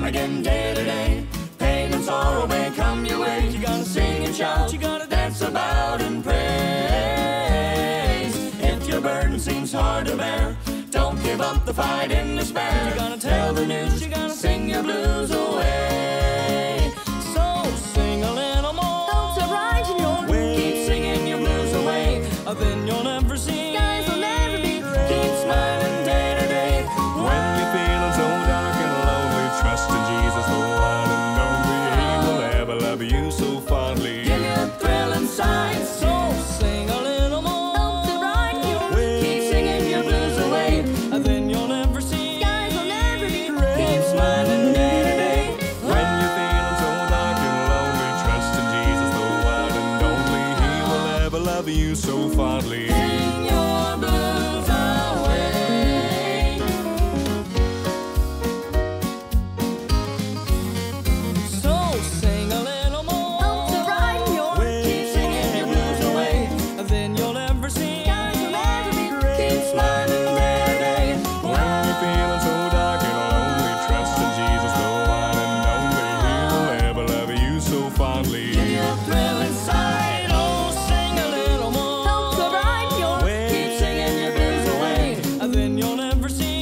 time again, day to day. Pain and sorrow may come your way. You gotta sing and shout, you gotta dance about and praise. If your burden seems hard to bear, don't give up the fight in despair. You gotta tell the news, you gotta sing your blues away. Ever love you so fondly. Give you a thrill inside, so sing a little more. Help to ride your way. Keep singing your blues away. Then you'll never see. Skies will never be gray. Keep smiling day to day. When you're feeling so dark and lonely, trust in Jesus, the one and only. He will ever love you so fondly. Sing your When you're feeling so dark and lonely, trust in Jesus, the one and only. He will ever love you so fondly. Thrill inside. Oh, sing a little more. Your. Keep singing your away. Then you'll never see.